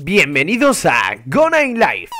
Bienvenidos a Gona in Life.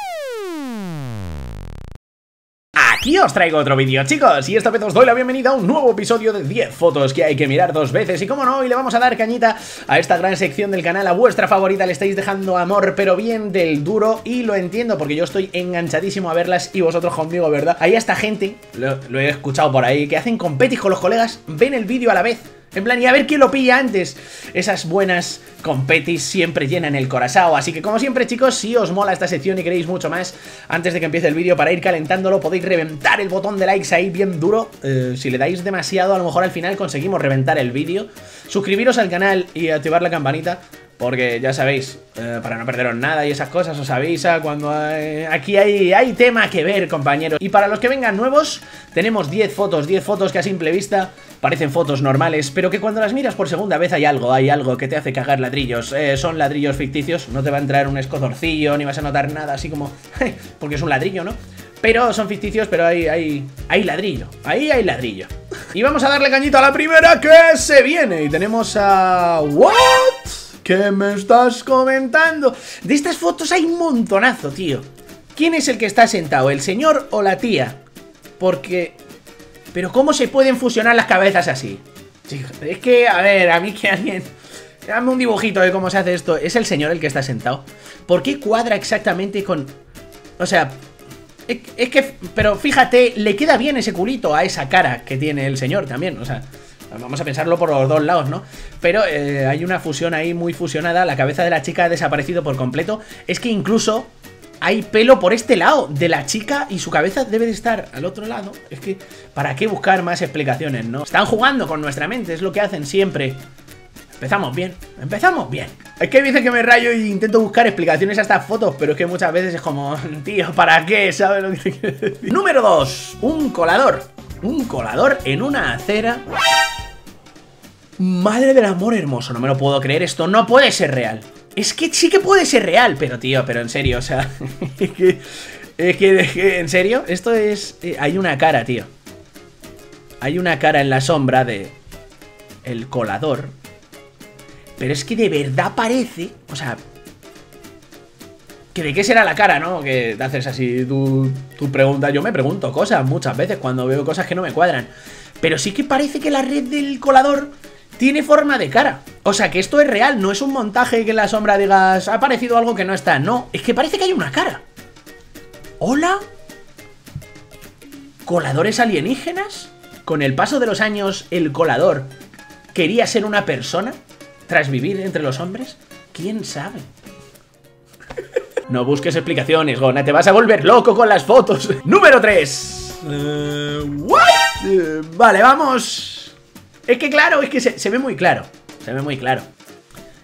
Aquí os traigo otro vídeo chicos y esta vez os doy la bienvenida a un nuevo episodio de 10 fotos que hay que mirar dos veces y como no, hoy le vamos a dar cañita a esta gran sección del canal, a vuestra favorita, le estáis dejando amor pero bien del duro y lo entiendo porque yo estoy enganchadísimo a verlas y vosotros conmigo, ¿verdad? Hay esta gente, lo, lo he escuchado por ahí, que hacen competis con los colegas, ven el vídeo a la vez en plan, y a ver quién lo pilla antes. Esas buenas competis siempre llenan el corazón. Así que como siempre, chicos, si os mola esta sección y queréis mucho más, antes de que empiece el vídeo, para ir calentándolo, podéis reventar el botón de likes ahí bien duro. Eh, si le dais demasiado, a lo mejor al final conseguimos reventar el vídeo. Suscribiros al canal y activar la campanita porque ya sabéis, eh, para no perderos nada y esas cosas, os avisa cuando aquí hay, hay tema que ver, compañeros. Y para los que vengan nuevos, tenemos 10 fotos, 10 fotos que a simple vista parecen fotos normales, pero que cuando las miras por segunda vez hay algo, hay algo que te hace cagar ladrillos. Eh, son ladrillos ficticios, no te va a entrar un escodorcillo, ni vas a notar nada así como... porque es un ladrillo, ¿no? Pero son ficticios, pero hay, hay, hay ladrillo. Ahí hay ladrillo. Y vamos a darle cañito a la primera que se viene. Y tenemos a... ¿What? ¿Qué me estás comentando? De estas fotos hay un montonazo, tío. ¿Quién es el que está sentado, el señor o la tía? Porque... Pero ¿cómo se pueden fusionar las cabezas así? Es que, a ver, a mí que alguien... Dame un dibujito de cómo se hace esto. ¿Es el señor el que está sentado? ¿Por qué cuadra exactamente con...? O sea... Es que... Pero fíjate, le queda bien ese culito a esa cara que tiene el señor también. O sea... Vamos a pensarlo por los dos lados, ¿no? Pero eh, hay una fusión ahí muy fusionada. La cabeza de la chica ha desaparecido por completo. Es que incluso hay pelo por este lado de la chica y su cabeza debe de estar al otro lado. Es que, ¿para qué buscar más explicaciones, no? Están jugando con nuestra mente, es lo que hacen siempre. Empezamos bien, empezamos bien. Es que dicen que me rayo y intento buscar explicaciones a estas fotos, pero es que muchas veces es como, tío, ¿para qué? ¿Sabes lo que quiero decir? Número 2. Un colador. Un colador en una acera Madre del amor hermoso, no me lo puedo creer, esto no puede ser real. Es que sí que puede ser real, pero tío, pero en serio, o sea, es que, es que, en serio, esto es... Eh, hay una cara, tío. Hay una cara en la sombra de... El colador. Pero es que de verdad parece, o sea... Que de qué será la cara, ¿no? Que te haces así tu, tu pregunta. Yo me pregunto cosas muchas veces cuando veo cosas que no me cuadran. Pero sí que parece que la red del colador tiene forma de cara. O sea que esto es real, no es un montaje que en la sombra digas, ha aparecido algo que no está. No, es que parece que hay una cara. ¿Hola? ¿Coladores alienígenas? Con el paso de los años, el colador quería ser una persona tras vivir entre los hombres. ¿Quién sabe? No busques explicaciones, Gona, te vas a volver loco con las fotos. Número 3. Eh, ¿What? Eh, vale, vamos es que claro, es que se, ve muy claro. Se ve muy claro.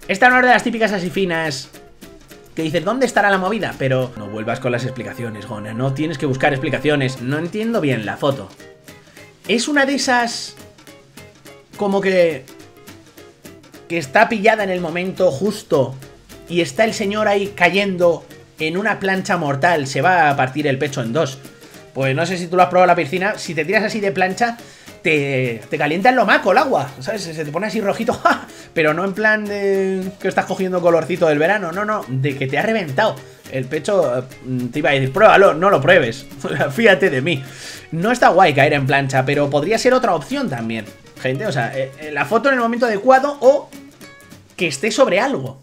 Esta no es de las típicas así finas que dices, ¿dónde estará la movida? Pero no vuelvas con las explicaciones, Gona. No tienes que buscar explicaciones. No entiendo bien la foto. Es una de esas... Como que... Que está pillada en el momento justo y está el señor ahí cayendo en una plancha mortal. Se va a partir el pecho en dos. Pues no sé si tú lo has probado la piscina. Si te tiras así de plancha, te, te calienta en lo maco el agua, ¿sabes? Se te pone así rojito, pero no en plan de que estás cogiendo colorcito del verano, no, no, de que te ha reventado. El pecho, mm, te iba a decir, pruébalo, no lo pruebes, fíjate de mí. No está guay caer en plancha, pero podría ser otra opción también, gente, o sea, eh, eh, la foto en el momento adecuado o que esté sobre algo.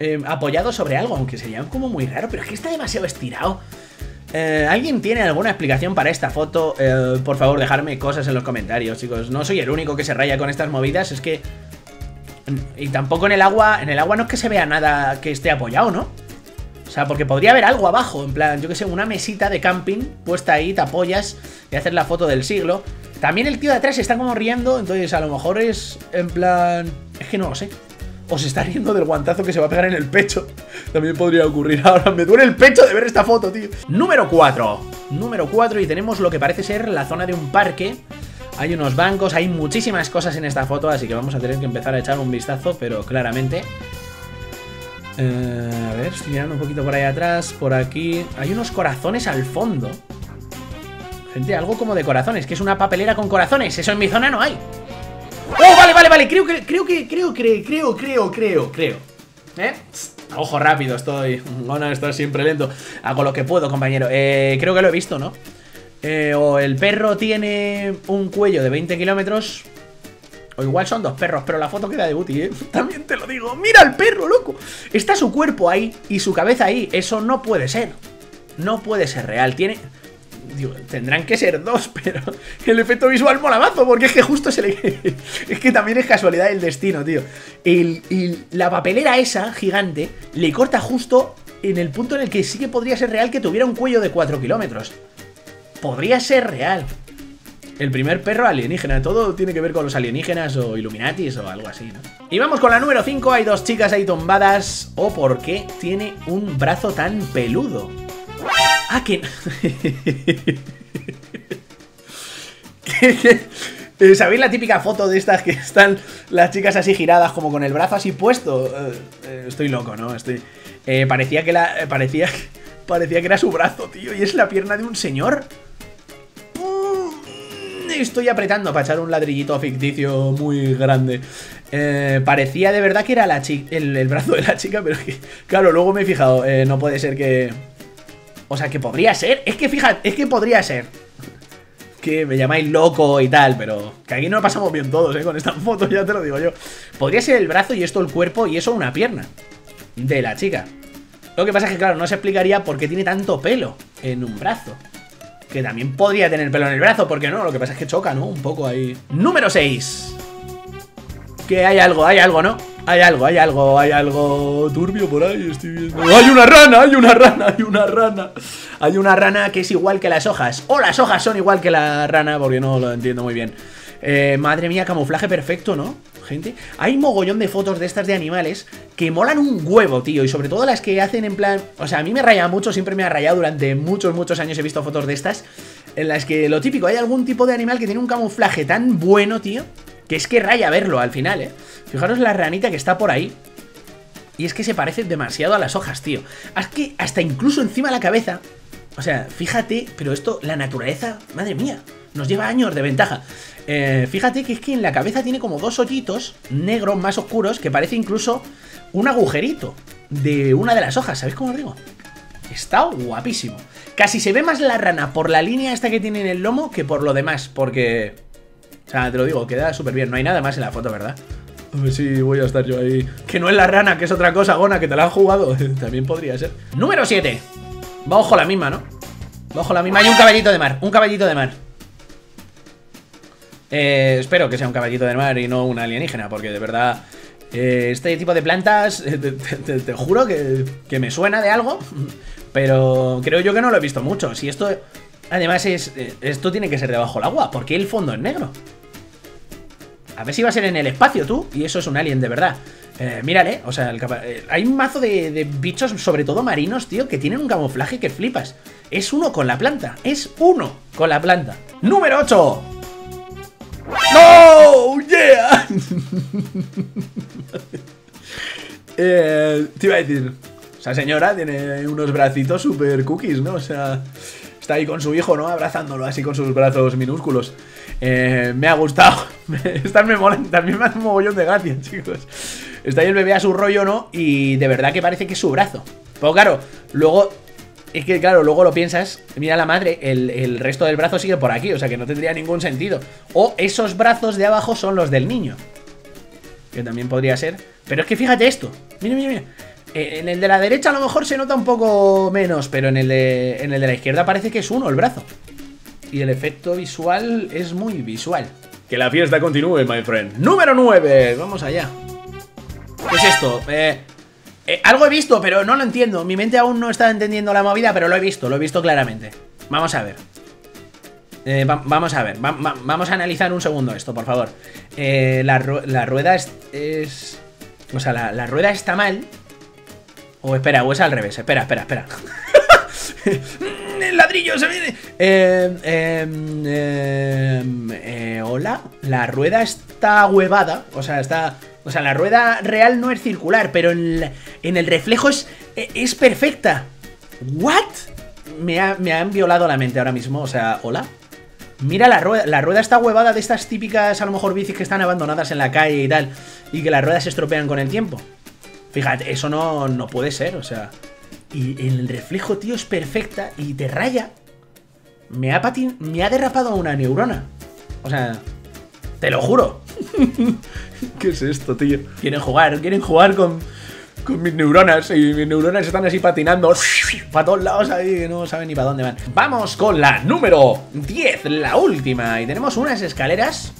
Eh, apoyado sobre algo, aunque sería como muy raro, pero es que está demasiado estirado. Eh, ¿Alguien tiene alguna explicación para esta foto? Eh, por favor, dejarme cosas en los comentarios, chicos. No soy el único que se raya con estas movidas, es que... Y tampoco en el agua... En el agua no es que se vea nada que esté apoyado, ¿no? O sea, porque podría haber algo abajo, en plan, yo que sé, una mesita de camping puesta ahí, te apoyas y haces la foto del siglo. También el tío de atrás está como riendo, entonces a lo mejor es en plan... Es que no lo sé o se está riendo del guantazo que se va a pegar en el pecho. También podría ocurrir. Ahora me duele el pecho de ver esta foto, tío. Número 4. Número 4 y tenemos lo que parece ser la zona de un parque. Hay unos bancos, hay muchísimas cosas en esta foto, así que vamos a tener que empezar a echar un vistazo, pero claramente... Eh, a ver, estoy mirando un poquito por ahí atrás, por aquí... Hay unos corazones al fondo. Gente, algo como de corazones, que es una papelera con corazones. Eso en mi zona no hay. ¡Oh, vale, vale, vale! Creo que, creo que, creo, creo, creo, creo, creo, creo. ¿Eh? Ojo rápido, estoy. Gona está siempre lento. Hago lo que puedo, compañero. Eh, creo que lo he visto, ¿no? Eh, o el perro tiene un cuello de 20 kilómetros. O igual son dos perros, pero la foto queda de Buti, ¿eh? También te lo digo. ¡Mira el perro, loco! Está su cuerpo ahí y su cabeza ahí. Eso no puede ser. No puede ser real. Tiene... Digo, tendrán que ser dos, pero el efecto visual mola mazo, porque es que justo se le... es que también es casualidad el destino, tío. y la papelera esa, gigante, le corta justo en el punto en el que sí que podría ser real que tuviera un cuello de 4 kilómetros. Podría ser real. El primer perro alienígena, todo tiene que ver con los alienígenas o Illuminatis o algo así, ¿no? Y vamos con la número 5, hay dos chicas ahí tombadas. ¿O por qué tiene un brazo tan peludo? Ah, que... Eh, ¿Sabéis la típica foto de estas que están las chicas así giradas como con el brazo así puesto? Eh, eh, estoy loco, ¿no? Estoy... parecía que la... parecía... Parecía que era su brazo, tío. Y es la pierna de un señor. Mm, estoy apretando para echar un ladrillito ficticio muy grande. parecía de verdad que era la el, el, brazo de la chica, pero claro, luego me he fijado. no puede ser que, o sea, que podría ser. Es que fíjate, es que podría ser. Que me llamáis loco y tal, pero que aquí no pasamos bien todos, ¿eh? Con esta foto, ya te lo digo yo. Podría ser el brazo y esto el cuerpo y eso una pierna de la chica. Lo que pasa es que, claro, no se explicaría por qué tiene tanto pelo en un brazo. Que también podría tener pelo en el brazo, porque no, lo que pasa es que choca, ¿no? Un poco ahí. Número 6. Que hay algo, hay algo, ¿no? Hay algo, hay algo, hay algo turbio por ahí, estoy viendo. ¡Hay una rana! ¡Hay una rana! ¡Hay una rana! Hay una rana que es igual que las hojas. O las hojas son igual que la rana, porque no lo entiendo muy bien. Eh, madre mía, camuflaje perfecto, ¿no? Gente, hay mogollón de fotos de estas de animales que molan un huevo, tío. Y sobre todo las que hacen en plan. O sea, a mí me raya mucho, siempre me ha rayado durante muchos, muchos años. He visto fotos de estas. En las que lo típico, hay algún tipo de animal que tiene un camuflaje tan bueno, tío. Que es que raya verlo al final, ¿eh? Fijaros la ranita que está por ahí. Y es que se parece demasiado a las hojas, tío. Es que hasta incluso encima de la cabeza. O sea, fíjate, pero esto, la naturaleza, madre mía, nos lleva años de ventaja. Eh, fíjate que es que en la cabeza tiene como dos hoyitos negros más oscuros que parece incluso un agujerito de una de las hojas, ¿sabéis cómo lo digo? Está guapísimo. Casi se ve más la rana por la línea esta que tiene en el lomo que por lo demás, porque sea, te lo digo, queda súper bien. No hay nada más en la foto, ¿verdad? A ver si voy a estar yo ahí. Que no es la rana, que es otra cosa, Gona, que te la han jugado. También podría ser. Número 7. Va ojo la misma, ¿no? Va ojo la misma. Hay un caballito de mar. Un caballito de mar. Eh, espero que sea un caballito de mar y no un alienígena, porque de verdad. Eh, este tipo de plantas, eh, te, juro que, que me suena de algo, pero creo yo que no lo he visto mucho. Si esto Además, es, eh, esto tiene que ser debajo del agua. porque el fondo es negro? A ver si va a ser en el espacio, tú. Y eso es un alien de verdad. Eh, mírale, o sea, eh, hay un mazo de, bichos, sobre todo marinos, tío, que tienen un camuflaje que flipas. Es uno con la planta. Es uno con la planta. Número 8. ¡No! ¡Yeah! eh, te iba a decir. O sea, señora tiene unos bracitos super cookies, ¿no? O sea, Está ahí con su hijo, ¿no? Abrazándolo así con sus brazos minúsculos. Eh, me ha gustado. Estas me molan. También me hace un mogollón de gracia, chicos. Está ahí el bebé a su rollo, ¿no? Y de verdad que parece que es su brazo. Pero claro, luego es que, claro, luego lo piensas, mira la madre, el, el, resto del brazo sigue por aquí, o sea que no tendría ningún sentido. O esos brazos de abajo son los del niño. Que también podría ser. Pero es que fíjate esto. Mira, mira, mira. Eh, en el de la derecha a lo mejor se nota un poco menos, pero en el de, en el de la izquierda parece que es uno el brazo. Y el efecto visual es muy visual. Que la fiesta continúe, my friend. Número 9. Vamos allá. ¿Qué es esto? Eh, eh, algo he visto, pero no lo entiendo. Mi mente aún no está entendiendo la movida, pero lo he visto, lo he visto claramente. Vamos a ver. vamos a ver, vamos a analizar un segundo esto, por favor. La, rueda es, O sea, la rueda está mal, o espera, o es al revés. Espera, espera, espera. ¡El ladrillo se viene! Eh, em, eh, hola, la rueda está huevada. O sea, está. O sea, la rueda real no es circular, pero en, el reflejo es, es perfecta. ¿What? Me, me han violado la mente ahora mismo. O sea, hola. Mira la rueda, la rueda está huevada de estas típicas, a lo mejor bicis que están abandonadas en la calle y tal, y que las ruedas se estropean con el tiempo. Fíjate, eso no, no puede ser, o sea... Y el reflejo, tío, es perfecta y te raya. Me ha, patin me ha derrapado una neurona. O sea, te lo juro. ¿Qué es esto, tío? Quieren jugar, quieren jugar con, con mis neuronas y mis neuronas están así patinando para todos lados ahí que no saben ni para dónde van. Vamos con la número 10, la última. Y tenemos unas escaleras.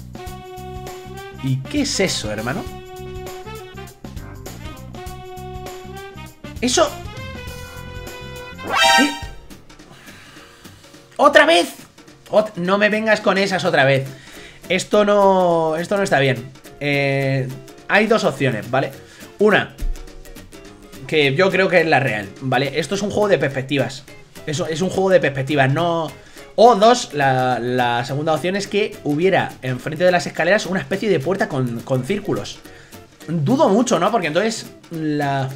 ¿Y qué es eso, hermano? Eso... ¿Eh? ¿Otra vez? no me vengas con esas otra vez. Esto no... Esto no está bien. Eh, hay dos opciones, ¿vale? Una, que yo creo que es la real, ¿vale? Esto es un juego de perspectivas. Eso es un juego de perspectivas, no... O dos, la, segunda opción es que hubiera enfrente de las escaleras una especie de puerta con, con círculos. Dudo mucho, ¿no? Porque entonces la...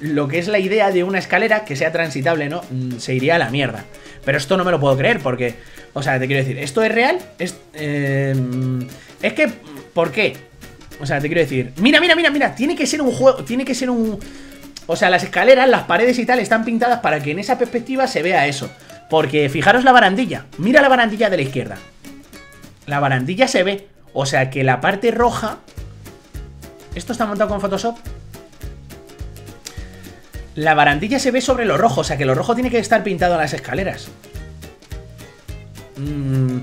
Lo que es la idea de una escalera que sea transitable, ¿no? Mm, se iría a la mierda. Pero esto no me lo puedo creer porque... O sea, te quiero decir, ¿esto es real? Es, eh, es que... ¿Por qué? O sea, te quiero decir, mira, mira, mira, mira, tiene que ser un juego, tiene que ser un... O sea, las escaleras, las paredes y tal están pintadas para que en esa perspectiva se vea eso. Porque fijaros la barandilla, mira la barandilla de la izquierda. La barandilla se ve, o sea que la parte roja... ¿Esto está montado con Photoshop? La barandilla se ve sobre lo rojo, o sea que lo rojo tiene que estar pintado en las escaleras. Mmm...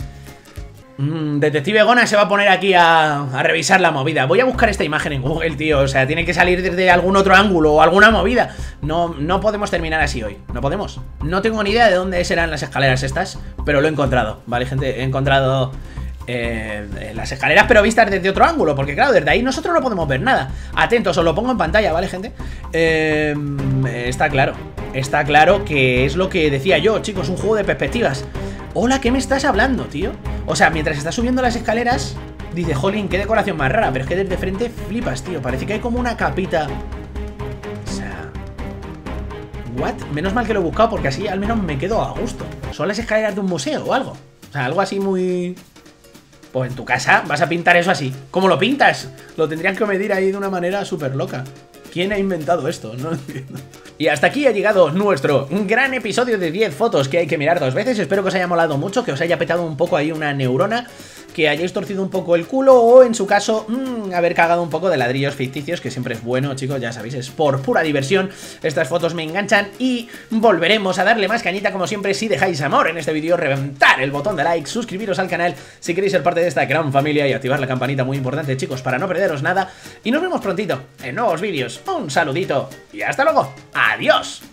Mm, Detective Gona se va a poner aquí a, revisar la movida Voy a buscar esta imagen en Google, tío O sea, tiene que salir desde algún otro ángulo o alguna movida No, no podemos terminar así hoy No podemos No tengo ni idea de dónde serán las escaleras estas Pero lo he encontrado, ¿vale, gente? He encontrado eh, las escaleras pero vistas desde otro ángulo Porque claro, desde ahí nosotros no podemos ver nada Atentos, os lo pongo en pantalla, ¿vale, gente? Eh, está claro Está claro que es lo que decía yo, chicos Un juego de perspectivas. Hola, ¿qué me estás hablando, tío? O sea, mientras estás subiendo las escaleras Dice, jolín, qué decoración más rara Pero es que desde frente flipas, tío. Parece que hay como una capita. O sea... ¿What? Menos mal que lo he buscado porque así al menos me quedo a gusto. Son las escaleras de un museo o algo. O sea, algo así muy... Pues en tu casa vas a pintar eso así. ¿Cómo lo pintas? Lo tendrían que medir ahí de una manera súper loca ¿Quién ha inventado esto? No entiendo y hasta aquí ha llegado nuestro gran episodio de 10 fotos que hay que mirar dos veces. Espero que os haya molado mucho, que os haya petado un poco ahí una neurona, que hayáis torcido un poco el culo o en su caso mmm, haber cagado un poco de ladrillos ficticios, que siempre es bueno, chicos, ya sabéis, es por pura diversión. Estas fotos me enganchan y volveremos a darle más cañita como siempre si dejáis amor en este vídeo, reventar el botón de like, suscribiros al canal si queréis ser parte de esta gran familia y activar la campanita muy importante, chicos, para no perderos nada. Y nos vemos prontito en nuevos vídeos. Un saludito y hasta luego. ¡Adiós!